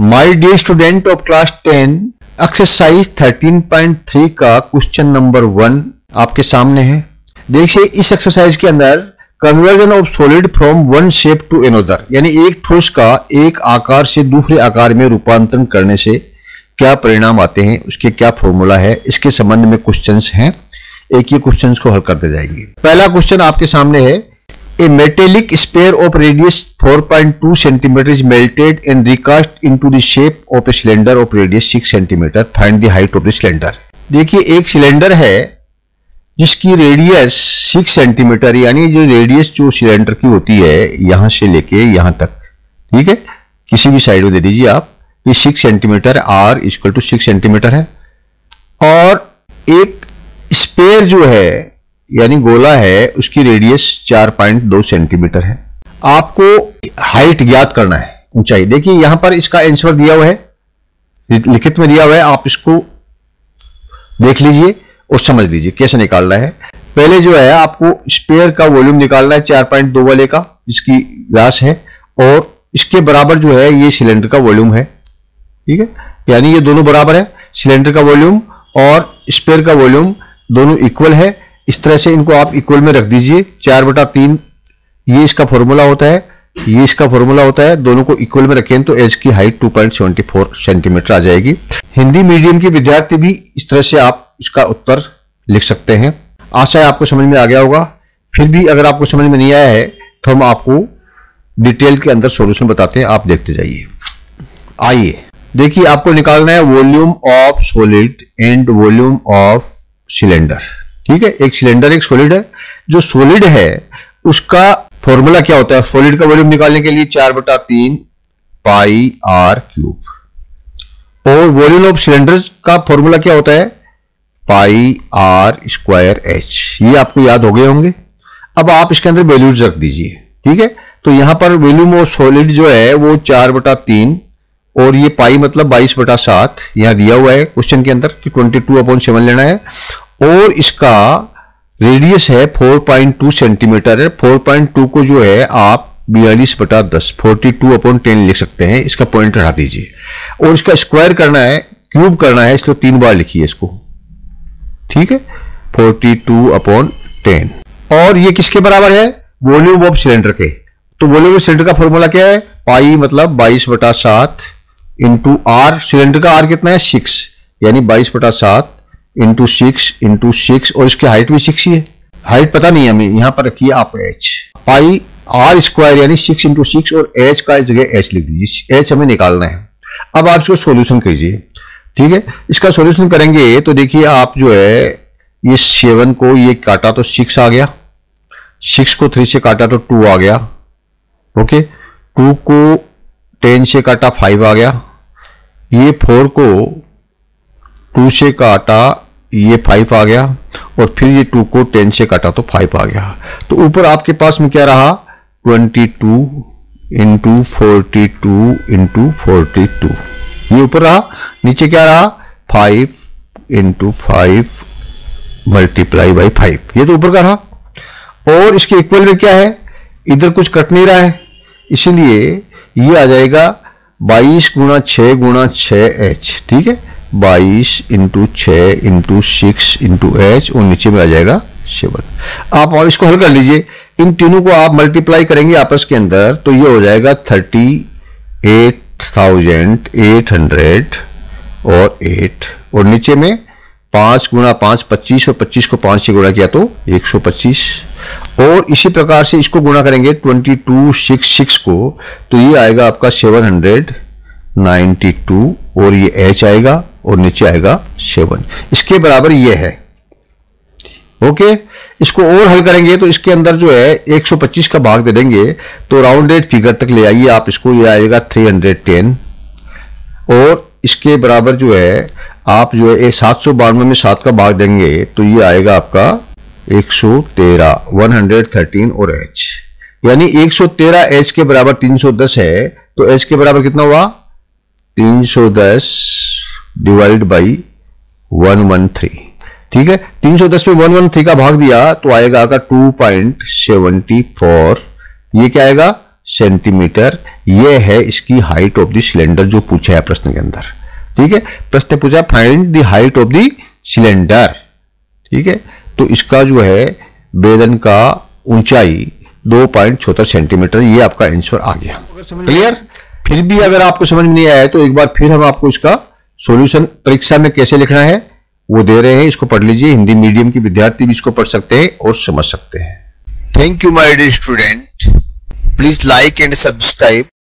My dear student of class 10 exercise 13.3 का question number one आपके सामने है। देखिए, इस एक्सरसाइज के अंदर conversion of solid from one shape to another यानी एक ठोस का एक आकार से दूसरे आकार में रूपांतरण करने से क्या परिणाम आते हैं, उसके क्या फॉर्मूला है, इसके संबंध में क्वेश्चंस हैं। एक ही क्वेश्चंस को हल करते जाएँगे। पहला क्वेश्चन आपके सामने है a metallic sphere of radius 4.2 centimetre is melted and recast into the shape of a cylinder of radius 6 centimetre find the height of the cylinder देखिए, एक सिलेंडर है जिसकी रेडियस 6 सेंटीमीटर यानी जो रेडियस जो सिलेंडर की होती है, यहाँ से लेके यहाँ तक। ठीक है? किसी भी साइड में दे दीजिए आप। ये six centimetre R equal to six centimetre है। और एक स्पेयर जो है यानी गोला है, उसकी रेडियस 4.2 सेंटीमीटर है। आपको हाइट ज्ञात करना है, ऊंचाई। देखिए, यहाँ पर इसका आंसर दिया हुआ है, लिखित में दिया हुआ है, आप इसको देख लीजिए और समझ लीजिए कैसे निकालना है। पहले जो है, आपको स्पेयर का वॉल्यूम निकालना है 4.2 वाले का, जिसकी व्यास है, और इसके बराबर जो है, ये सिलेंडर का वॉल्यूम है। ठीक है? यानी ये दोनों बराबर है सिलेंडर का वॉल्यूम और स्पेयर का वॉल्यूम दोनों इक्वल है। इस तरह से इनको आप इक्वल में रख दीजिए। चार बटा तीन, ये इसका फॉर्मूला होता है। ये इसका फॉर्मूला होता है। दोनों को इक्वल में रखें तो एज की हाइट 2.74 सेंटीमीटर आ जाएगी। हिंदी मीडियम के विद्यार्थी भी इस तरह से आप इसका उत्तर लिख सकते हैं। आशा है आपको समझ में आ गया होगा। फिर भी अगर आपको समझ में नहीं आया है तो हम आपको डिटेल के अंदर सॉल्यूशन बताते हैं। आप देखते जाइए। आइए। देखिए, आपको निकालना है volume of solid and volume of cylinder ठीक है, एक सिलेंडर एक सोलिड है। जो सोलिड है, उसका फॉर्मूला क्या होता है? सोलिड का वॉल्यूम निकालने के लिए चार बटा तीन पाई आर क्यूब और वॉल्यूम ऑफ़ सिलेंडर का फॉर्मूला क्या होता है? पाई आर स्क्वायर एच ये आपको याद हो गए होंगे। अब आप इसके अंदर वैल्यूज़ रख दीजिए, ठीक है? तो यहाँ पर वॉल्यूम ऑफ़ सॉलिड जो है, वो चार बटा तीन और ये पाई मतलब बाईस बटा सात यहाँ दिया हुआ है क्वेश्चन के अंदर कि ट्वेंटी टू अपॉन सेवन लेना है। और इसका रेडियस है 4.2 सेंटीमीटर है। 4.2 को जो है आप बयालीस बटा दस फोर्टी टू अपॉन टेन लिख सकते हैं। इसका पॉइंट हटा दीजिए। और इसका स्क्वायर करना है क्यूब करना है इसलिए तीन बार लिखिए इसको। ठीक है? फोर्टी टू अपॉन टेन और ये किसके बराबर है? वॉल्यूम ऑफ़ सिलेंडर के। तो वॉल्यूम ऑफ़ सिलेंडर का फॉर्मूला क्या है? पाई मतलब बाईस बटा सात इंटू आर सिलेंडर का आर कितना है? सिक्स यानी बाईस बटा सात इंटू सिक्स इंटू सिक्स और इसकी हाइट भी सिक्स ही है। हाइट पता नहीं हमें, यहाँ पर रखिए आप एच पाई आर स्क्वायर यानी सिक्स इंटू सिक्स और एच का जगह एच लिख दीजिए एच हमें निकालना है। अब आप इसको सोल्यूशन कीजिए, ठीक है? इसका सोल्यूशन करेंगे तो देखिए आप जो है, ये सेवन को ये काटा तो सिक्स आ गया सिक्स को थ्री से काटा तो टू आ गया ओके टू को टेन से काटा फाइव आ गया, ये फोर को टू से काटा ये फाइव आ गया और फिर ये टू को टेन से काटा तो फाइव आ गया। तो ऊपर आपके पास में क्या रहा? Twenty two into forty two into forty two ये ऊपर रहा, नीचे क्या रहा? Five into five multiply by five ये तो ऊपर का रहा। और इसके इक्वल में क्या है? इधर कुछ कट नहीं रहा है। इसलिए ये आ जाएगा बाईस गुणा छ गुणा छ एच ठीक है? बाईस इंटू छ इंटू सिक्स इंटू एच और नीचे में आ जाएगा सेवन। आप और इसको हल कर लीजिए। इन तीनों को आप मल्टीप्लाई करेंगे आपस के अंदर तो ये हो जाएगा thirty eight thousand eight hundred और एट और नीचे में पाँच गुणा पाँच, पच्चीस और पच्चीस को पाँच से गुणा किया तो एक सौ पच्चीस। और इसी प्रकार से इसको गुणा करेंगे ट्वेंटी टू सिक्स सिक्स को तो ये आएगा आपका सेवन हंड्रेड नाइन्टी टू और ये एच आएगा। और नीचे आएगा सेवन। इसके बराबर ये है। ओके इसको और हल करेंगे तो इसके अंदर जो है 125 का भाग दे देंगे तो राउंडेड फिगर तक ले आइए आप इसको, ये आएगा 310 और इसके बराबर जो है, आप जो है, सात सौ बानवे में सात का भाग देंगे तो ये आएगा आपका 113 113 और एच यानी 113 एच के बराबर 310 है तो एच के बराबर कितना हुआ? 310 divide by one one three ठीक है? तीन सौ दस में वन वन थ्री का भाग दिया तो आएगा आपका टू पॉइंट सेवेंटी फोर ये क्या आएगा? सेंटीमीटर यह है इसकी हाइट ऑफ़ द सिलेंडर जो पूछा है प्रश्न के अंदर। ठीक है? प्रश्न पूछा find the height of the cylinder ठीक है? तो इसका जो है वेदन का ऊंचाई दो पॉइंट छोतर सेंटीमीटर ये आपका आंसर आ गया। क्लियर फिर भी अगर आपको समझ नहीं आया तो एक बार फिर हम आपको इसका सॉल्यूशन परीक्षा में कैसे लिखना है, वो दे रहे हैं, इसको पढ़ लीजिए। हिंदी मीडियम के विद्यार्थी भी इसको पढ़ सकते हैं और समझ सकते हैं। Thank you my dear student please like and subscribe.